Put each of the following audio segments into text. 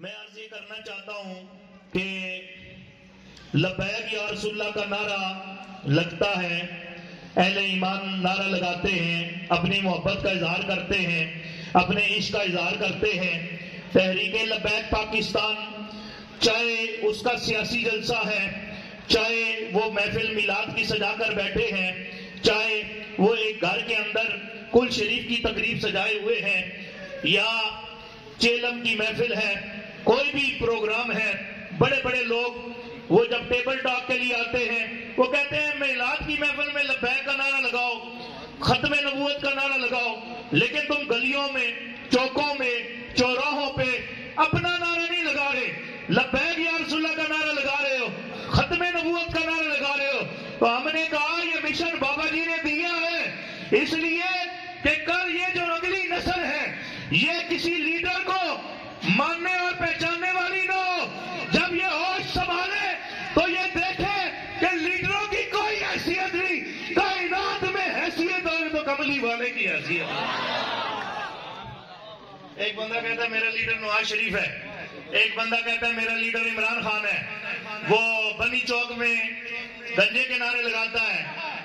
मैं अर्ज़ ये करना चाहता हूँ कि लबैक या रसुल्ला का नारा लगता है, अहले ईमान नारा लगाते हैं, अपनी मोहब्बत का इजहार करते हैं, अपने इश्क का इजहार करते हैं। तहरीक लबैक पाकिस्तान, चाहे उसका सियासी जलसा है, चाहे वो महफिल मिलाद की सजा कर बैठे हैं, चाहे वो एक घर के अंदर कुल शरीफ की तकरीब सजाए हुए हैं, या चेलम की महफिल है कोई भी प्रोग्राम है बड़े बड़े लोग, वो जब टेबल टॉक के लिए आते हैं, वो कहते हैं मिलाद की महफिल में लबैक का नारा लगाओ खत्म नबूत का नारा लगाओ, लेकिन तुम गलियों में, चौकों में, चौराहों पे अपना नारा नहीं लगा रहे। लबैक या रसुल्ला का नारा लगा रहे हो खत्म नबूत का नारा लगा रहे हो। तो हमने कहा, ये मिशन बाबा जी ने दिया है, इसलिए कि कल ये जो अगली नस्ल है, ये किसी लीडर को मानने और पहचानने वाली न हो जब ये होश संभाले तो ये देखे कि लीडरों की कोई हैसियत नहीं कायनात में हैसियत हो तो की हैसियत एक बंदा कहता है मेरा लीडर नवाज़ शरीफ है। एक बंदा कहता है मेरा लीडर इमरान खान है। वो बनी चौक में गंजे के नारे लगाता है।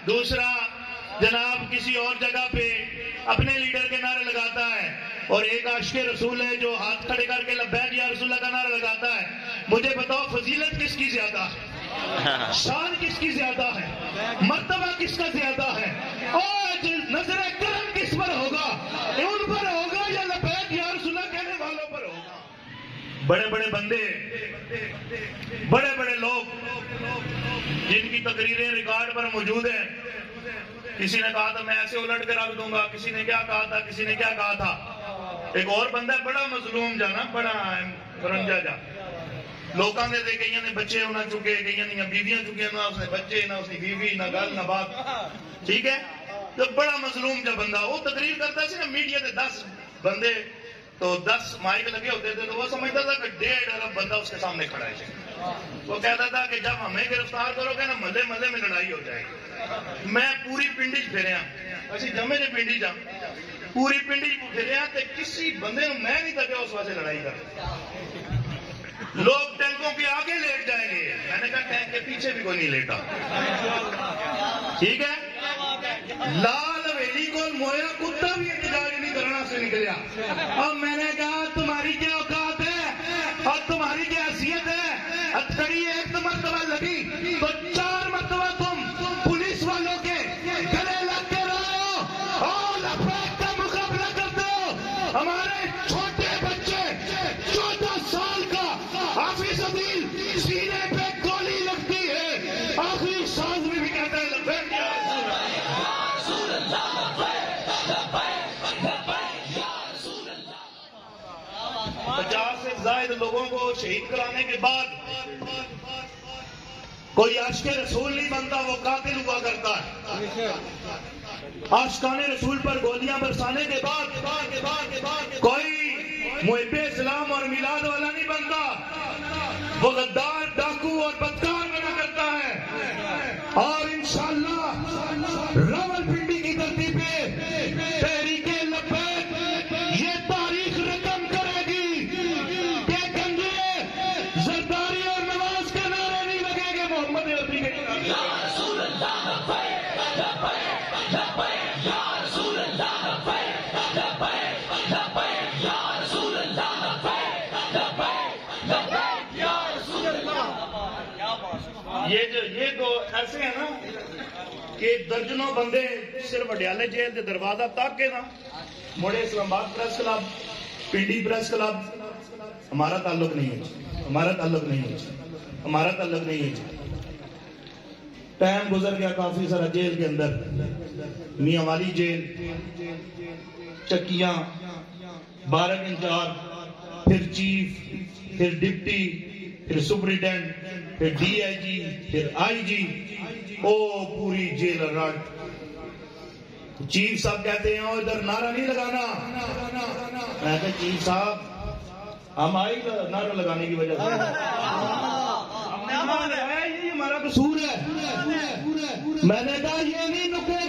दूसरा जनाब किसी और जगह पे अपने लीडर के नारे लगाता है। और एक आश के रसूल है जो हाथ खड़े करके लब्बैक या रसूल्ला का नारा लगाता है। मुझे बताओ फजीलत किसकी ज़्यादा है? शान किसकी ज़्यादा है? मरतबा किसका ज़्यादा है? और नज़र करम किस पर होगा उन पर होगा या लब्बैक या रसूल्ला कहने वालों पर होगा बड़े बड़े बंदे बड़े बड़े लोग, जिनकी तकरीरें रिकॉर्ड पर मौजूद हैं। किसी ने कहा था, मैं ऐसे उलट के रख दूँगा। किसी ने क्या कहा था, किसी ने क्या कहा था? एक और बंदा बड़ा मजलूम जाना बड़ा जा। लोगों ने दे कई ने बच्चे होना चुके कई बीवियाँ चुके ना उसने बच्चे, ना उसकी बीवी, ना गल, ना बात। ठीक है? तो बड़ा मजलूम जब बंदा, वो तकरीर करता सी ना मीडिया के दस बंदे। तो दस माइक लगे होते थे तो वो समझता था कि डेढ़ अरब बंदा उसके सामने खड़ा है। वो कहता था कि जब हमें गिरफ़्तार करोगे ना मज़े मज़े में लड़ाई हो जाएगी। मैं पूरी पिंडी फिर असि जमे ने पिंडी जा पूरी पिंडी फिर किसी बंदे मैं नहीं तक उस वास्ते लड़ाई कर। लोग टैंकों के आगे लेट जाएँगे। मैंने कहा, टैंक के पीछे भी कोई नहीं लेटा। ठीक है? लाल हवेली को मोया कुत्ता भी इंतज़ार निकलिया। और मैंने कहा, तुम्हारी क्या औकात है? और तुम्हारी क्या हैसियत है? हथकड़ी एक मरतबा लगी। तो चार लोगों को शहीद कराने के बाद कोई आशक रसूल नहीं बनता, वो कातिल हुआ करता है। आशकान रसूल पर गोलियाँ बरसाने के बाद कोई मुहब इस्लाम और मिलाद वाला नहीं बनता। वो गद्दार, डाकू और बदकार बना करता है। और इंशाल्लाह रावलपिंडी की धरती पे ये जो, ये तो ऐसे है ना कि दर्जनों बंदे सिर्फ़ अडियाले जेल के दरवाज़ा तक के ना, मुड़े Islamabad press club, Pindi press club, हमारा ताल्लुक नहीं है हमारा ताल्लुक नहीं है हमारा ताल्लुक नहीं है टाइम गुजर गया काफ़ी सारा जेल के अंदर। मियाँ वाली जेल चक्कियाँ बारह इंचार्ज फिर चीफ फिर डिप्टी फिर सुपरिटेंडेंट फिर डीआईजी फिर आईजी ओ पूरी जेल रट चीफ साहब कहते हैं "ओ, इधर नारा नहीं लगाना। मैं कहा चीफ साहब हम आई नारा लगाने की वजह से। हमारा कसूर है। मैंने कहा ये नहीं नुके